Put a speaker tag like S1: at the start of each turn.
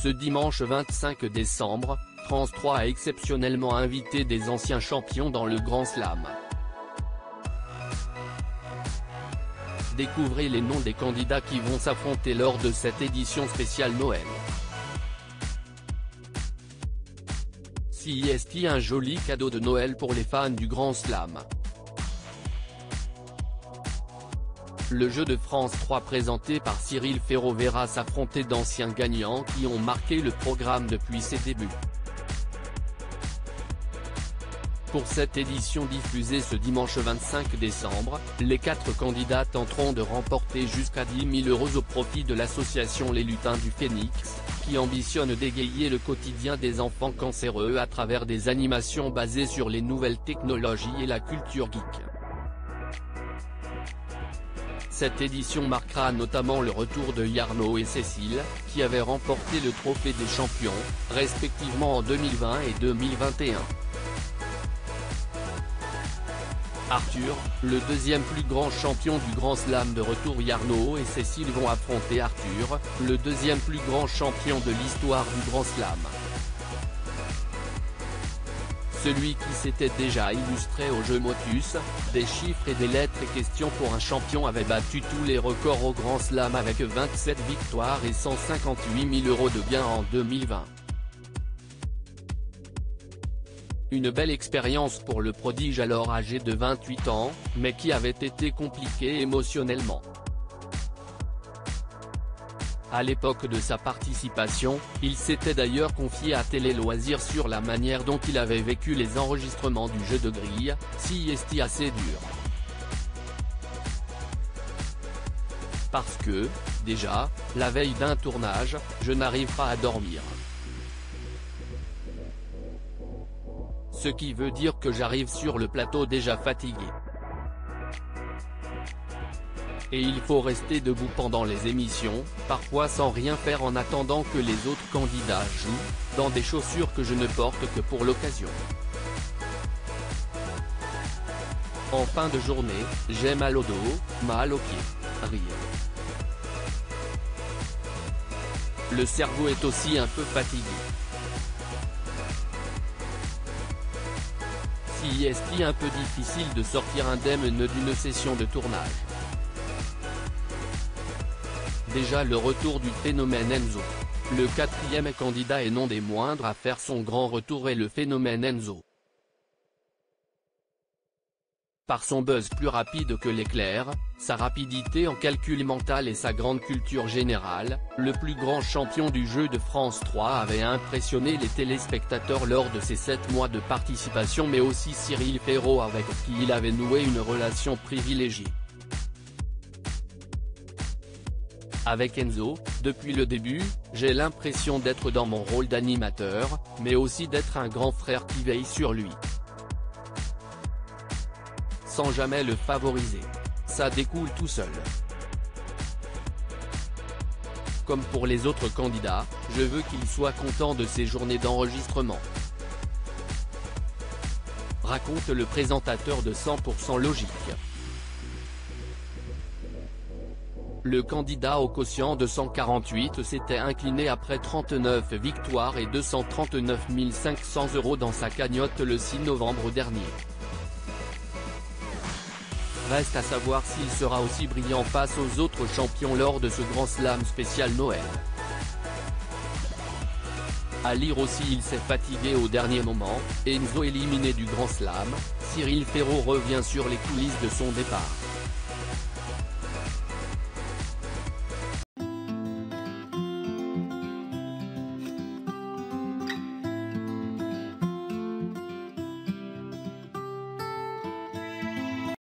S1: Ce dimanche 25 décembre, France 3 a exceptionnellement invité des anciens champions dans le Grand Slam. Découvrez les noms des candidats qui vont s'affronter lors de cette édition spéciale Noël. CIST un joli cadeau de Noël pour les fans du Grand Slam. Le jeu de France 3 présenté par Cyril Ferro verra s'affronter d'anciens gagnants qui ont marqué le programme depuis ses débuts. Pour cette édition diffusée ce dimanche 25 décembre, les quatre candidats tenteront de remporter jusqu'à 10 000 euros au profit de l'association Les Lutins du Phénix, qui ambitionne d'égayer le quotidien des enfants cancéreux à travers des animations basées sur les nouvelles technologies et la culture geek. Cette édition marquera notamment le retour de Yarno et Cécile, qui avaient remporté le trophée des champions, respectivement en 2020 et 2021. Arthur, le deuxième plus grand champion du Grand Slam de retour Yarno et Cécile vont affronter Arthur, le deuxième plus grand champion de l'histoire du Grand Slam. Celui qui s'était déjà illustré au jeu Motus, des chiffres et des lettres et questions pour un champion avait battu tous les records au Grand Slam avec 27 victoires et 158 000 euros de gains en 2020. Une belle expérience pour le prodige alors âgé de 28 ans, mais qui avait été compliqué émotionnellement. À l'époque de sa participation, il s'était d'ailleurs confié à Télé Loisirs sur la manière dont il avait vécu les enregistrements du jeu de grille, si est assez dur. Parce que, déjà, la veille d'un tournage, je n'arrive pas à dormir. Ce qui veut dire que j'arrive sur le plateau déjà fatigué et il faut rester debout pendant les émissions, parfois sans rien faire en attendant que les autres candidats jouent, dans des chaussures que je ne porte que pour l'occasion. En fin de journée, j'ai mal au dos, mal aux pieds, rire. Le cerveau est aussi un peu fatigué. Si est un peu difficile de sortir indemne d'une session de tournage? Déjà le retour du phénomène Enzo. Le quatrième candidat et non des moindres à faire son grand retour est le phénomène Enzo. Par son buzz plus rapide que l'éclair, sa rapidité en calcul mental et sa grande culture générale, le plus grand champion du jeu de France 3 avait impressionné les téléspectateurs lors de ses 7 mois de participation mais aussi Cyril Ferraud avec qui il avait noué une relation privilégiée. Avec Enzo, depuis le début, j'ai l'impression d'être dans mon rôle d'animateur, mais aussi d'être un grand frère qui veille sur lui. Sans jamais le favoriser. Ça découle tout seul. Comme pour les autres candidats, je veux qu'il soit content de ses journées d'enregistrement. Raconte le présentateur de 100% Logique. Le candidat au quotient de 148 s'était incliné après 39 victoires et 239 500 euros dans sa cagnotte le 6 novembre dernier. Reste à savoir s'il sera aussi brillant face aux autres champions lors de ce grand slam spécial Noël. À lire aussi il s'est fatigué au dernier moment, Enzo éliminé du grand slam, Cyril Ferraud revient sur les coulisses de son départ.